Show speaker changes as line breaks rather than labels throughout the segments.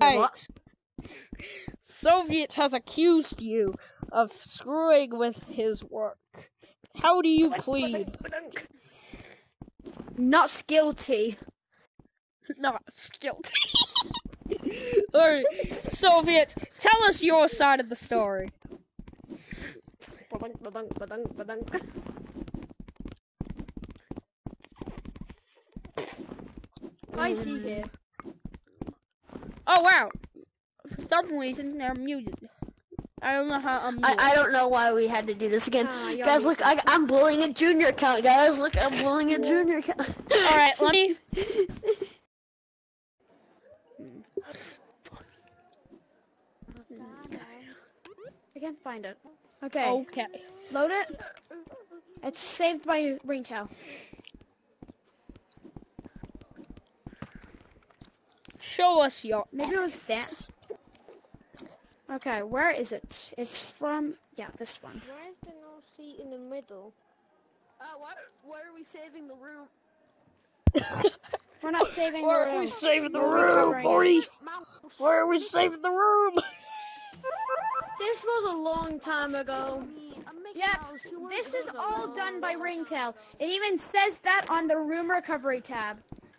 Right. Soviet has accused you of screwing with his work. How do you plead?
Not guilty.
Not guilty. Alright, Soviet, tell us your side of the story.
Is he here?
Oh wow. For some reason they're muted. I don't know how I'm
I, I don't know why we had to do this again.
Ah,
guys, look, I, I'm bullying a junior account. Guys, look, I'm bullying a junior account.
Alright, let me
I can't find it. Okay,
Okay.
load it. It's saved by Ringtail.
Show us your
Maybe it was that. Okay, where is it? It's from, yeah, this one.
Why is there no seat in the middle?
Uh, why, why are we saving the room? We're not saving
Why
the
are
room.
we saving the room,
recovering.
Morty? Why are we saving the room?
This was a long time ago.
Yeah,
Yeah, this is all done by Ringtail. It even says that on the room recovery tab.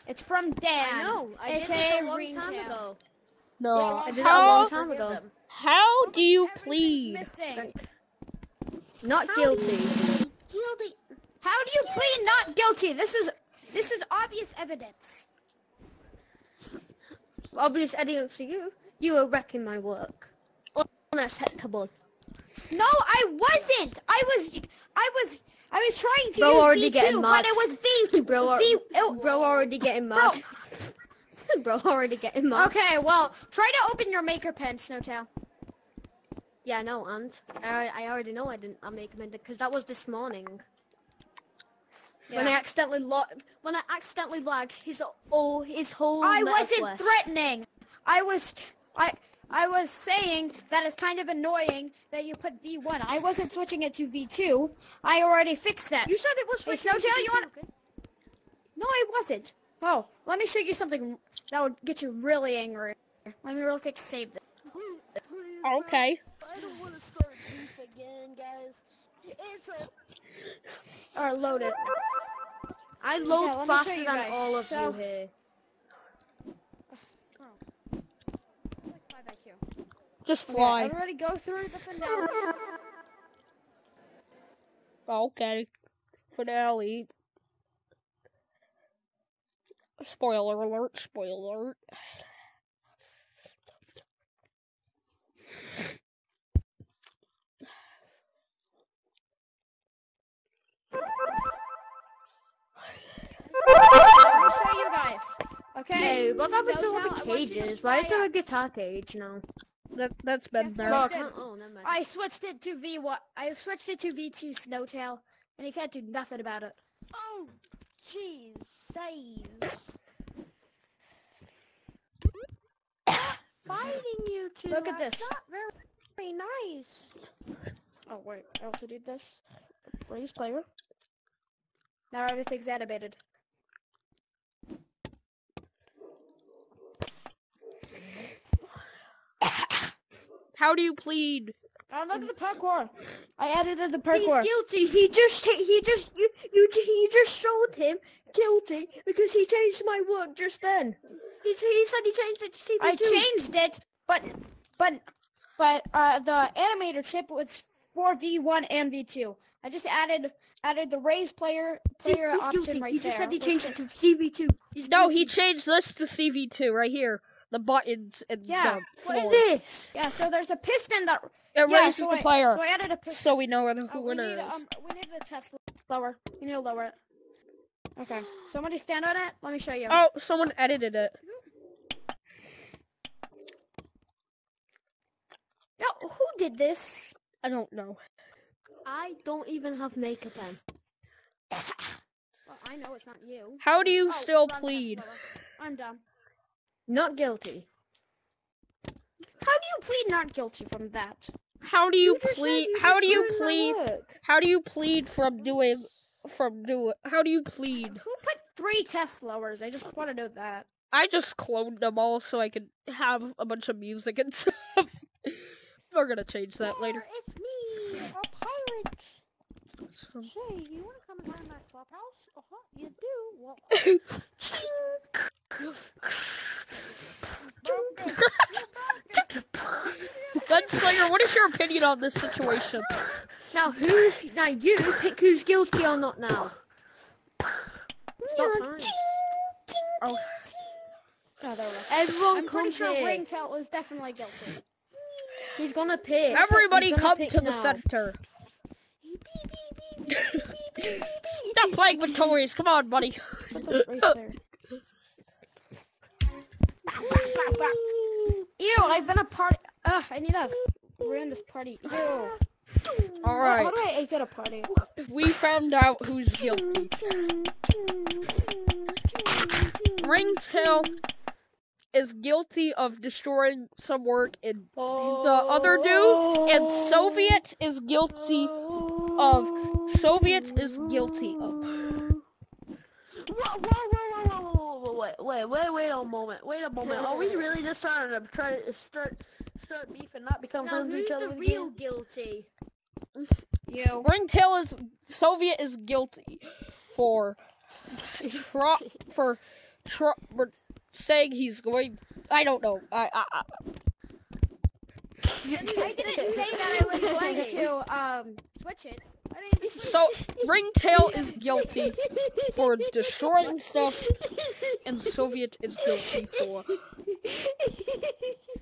It's from Dan.
I know. I did
aka
this a long time
Ringtail.
ago.
No.
I did that a
How
long time ago.
how do you plead?
Not
How do
guilty.
Guilty. How do you plead not guilty? This is this is obvious evidence.
Obvious evidence for you. You are wrecking my work. Unacceptable.
No, I wasn't. I was I was I was trying to
Bro
use
already
V2,
getting
but it was V2.
Bro,
V.
al- oh. bro already getting mad. Bro already getting mad.
Okay, well, try to open your maker pen, Snowtail.
Yeah, no, and I, I already know I didn't. I make him because that was this morning. When I accidentally lo- when I accidentally lagged his oh his whole.
I wasn't threatening. I was I I was saying that it's kind of annoying that you put V1. I wasn't switching it to V2. I already fixed that.
You said it was.
Hey,
switching to
Snowtail, you
V2,
wanna-
okay?
No, I wasn't. Oh, let me show you something that would get you really angry. Let me real quick save this.
Okay.
I don't want to start beef again, guys. It's a.
Or load it.
I load
let me show
faster than
guys.
all of
So-
you here.
Just
Okay,
fly.
everybody go through the finale.
Okay. Finale. Spoiler alert, spoiler alert.
Let me show you guys. Okay.
Hey, what happened to
Snowtail,
all the
want you to
cages? Why is there a guitar cage now?
That that's been
Yes,
there.
well, uh-uh.
Oh, I Oh.
I switched it to V1. I switched it to V2 Snowtail, and you can't do nothing about it.
Oh, jeez, saves. Fighting you two.
Look at this.
Not very, very nice.
Oh wait, I also did this. Raise player. Now everything's animated.
How do you plead?
Oh, look at the parkour. I edited the parkour.
He's guilty. He just he just you you he just showed him guilty because he changed my work just then. He he said he changed it to CV2.
I changed it, but but but uh, the animator chip was for V1 and V2. I just added added the raise player
He's-
player
he's
option
guilty.
right
he
there.
just said he
which
changed it to CV2. He's
No,
guilty.
he changed this to CV2 right here. The buttons and
Yeah,
the
What is this?
Yeah, so there's a piston that
It
yeah,
raises
so
the
I-
player,
So I added a piston.
so we know where the
Oh,
who
we
winner
need,
is.
um, we need the test lower. We need to lower it. Okay, somebody stand on it. Let me show you.
Oh, someone edited it.
No, who did this?
I don't know.
I don't even have makeup on.
Well, I know it's not you.
How do you
Oh,
still plead?
I'm done.
Not guilty.
How do you plead not guilty from that?
How do you,
said
plead?
you
How do you plead? How do you plead from doing? From doing? How do you plead?
Who put three test lowers? I just want to know that.
I just cloned them all so I could have a bunch of music and stuff. We're gonna change that later.
It's me, a pirate. Say, you want to come and my clubhouse? Uh-huh, you do. Well,
Gunslinger, what is your opinion on this situation?
now who's now you pick who's guilty or not now. Stop crying.
Oh,
there we.
Everyone
I'm
come
pretty sure
here.
Ringtail was definitely guilty.
He's gonna pick.
everybody
gonna
come
pick
to the center. Stop playing with toys. Come on, buddy.
Put them right there. Ew, I've been a party. Ugh, I need to ruin this party. Ew.
All
How- How do I exit a party?
we found out who's guilty. Ringtail is guilty of destroying some work, and the other dude and Soviet is guilty of. Soviet is guilty of.
Whoa, whoa, whoa, whoa, whoa, whoa, whoa, wait, wait, wait, wait a moment, wait a moment. Are we really just trying to try to start start beef and not become
Now,
friends with
who's
each other
the
again?
real guilty? You.
Ringtail is Soviet is guilty for tro- for tro- for saying he's going. I don't know. I, I, I
I didn't say that I was going to um switch it.
So Ringtail is guilty for destroying stuff, and Soviet is guilty for.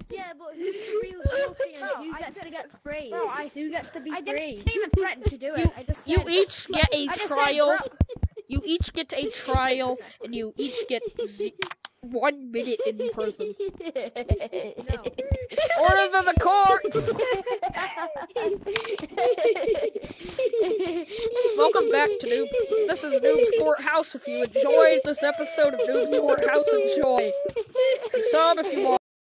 Yeah, but who's real guilty and who gets to get free?
Bro, I-
who gets to be
I
free?
didn't
even threaten to do it.
You
I just said, you
each get a
I
trial. You each get a trial, and you each get z- one minute in prison.
No.
Order to the court. Welcome back to Noob. This is Noob's Courthouse. If you enjoyed this episode of Noob's Courthouse, enjoy. Sub if you want.